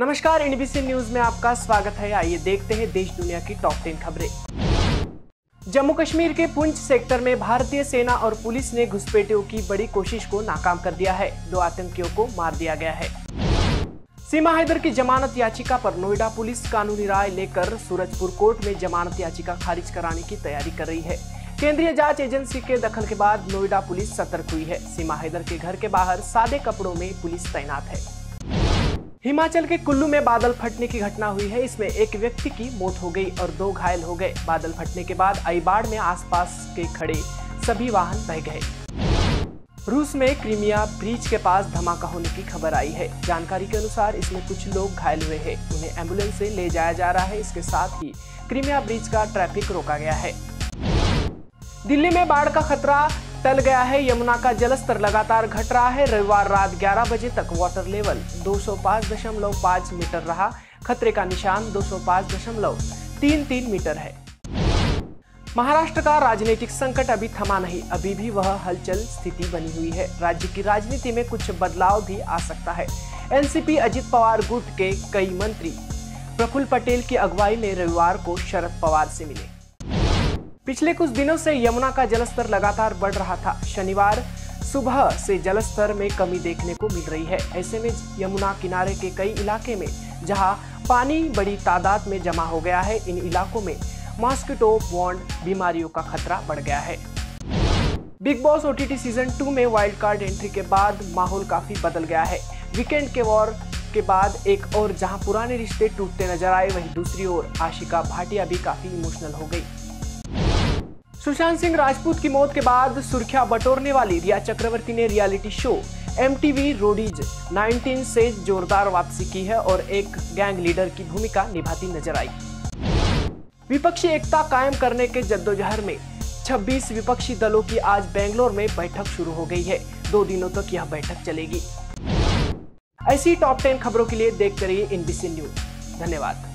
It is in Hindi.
नमस्कार, एनबीसी न्यूज़ में आपका स्वागत है। आइए देखते हैं देश दुनिया की टॉप टेन खबरें। जम्मू कश्मीर के पुंछ सेक्टर में भारतीय सेना और पुलिस ने घुसपैठियों की बड़ी कोशिश को नाकाम कर दिया है। दो आतंकियों को मार दिया गया है। सीमा हैदर की जमानत याचिका पर नोएडा पुलिस कानूनी राय लेकर सूरजपुर कोर्ट में जमानत याचिका खारिज कराने की तैयारी कर रही है। केंद्रीय जाँच एजेंसी के दखल के बाद नोएडा पुलिस सतर्क हुई है। सीमा हैदर के घर के बाहर सादे कपड़ों में पुलिस तैनात है। हिमाचल के कुल्लू में बादल फटने की घटना हुई है। इसमें एक व्यक्ति की मौत हो गई और दो घायल हो गए। बादल फटने के बाद आई बाढ़ में आसपास के खड़े सभी वाहन बह गए। रूस में क्रीमिया ब्रिज के पास धमाका होने की खबर आई है। जानकारी के अनुसार इसमें कुछ लोग घायल हुए हैं। उन्हें एंबुलेंस से ले जाया जा रहा है। इसके साथ ही क्रीमिया ब्रिज का ट्रैफ़िक रोका गया है। दिल्ली में बाढ़ का खतरा टल गया है, यमुना का जलस्तर लगातार घट रहा है। रविवार रात 11 बजे तक वाटर लेवल 205.5 मीटर रहा। खतरे का निशान 205.33 मीटर है। महाराष्ट्र का राजनीतिक संकट अभी थमा नहीं, अभी भी वह हलचल स्थिति बनी हुई है। राज्य की राजनीति में कुछ बदलाव भी आ सकता है। एनसीपी अजित पवार गुट के कई मंत्री। प्रफुल्ल पटेल की अगुवाई में रविवार को शरद पवार से मिले। पिछले कुछ दिनों से यमुना का जलस्तर लगातार बढ़ रहा था। शनिवार सुबह से जलस्तर में कमी देखने को मिल रही है। ऐसे में यमुना किनारे के कई इलाके में, जहाँ पानी बड़ी तादाद में जमा हो गया है, इन इलाकों में मॉस्किटो, बॉन्ड बीमारियों का खतरा बढ़ गया है। Bigg Boss OTT season two में वाइल्ड कार्ड एंट्री के बाद माहौल काफ़ी बदल गया है। वीकेंड के वॉर के बाद एक और जहाँ पुराने रिश्ते टूटते नज़र आए, वहीं दूसरी ओर आशिका भाटिया भी काफ़ी इमोशनल हो गई। सुशांत सिंह राजपूत की मौत के बाद सुर्खियाँ बटोरने वाली रिया चक्रवर्ती ने reality show M TV Roadies 19 से जोरदार वापसी की है और एक गैंग लीडर की भूमिका निभाती नज़र आई। विपक्षी एकता कायम करने के जद्दोजहर में 26 विपक्षी दलों की आज बेंगलोर में बैठक शुरू हो गई है। दो दिनों तक यह बैठक चलेगी। ऐसी टॉप टेन खबरों के लिए देखते रहिए एनबीसी न्यूज़ धन्यवाद।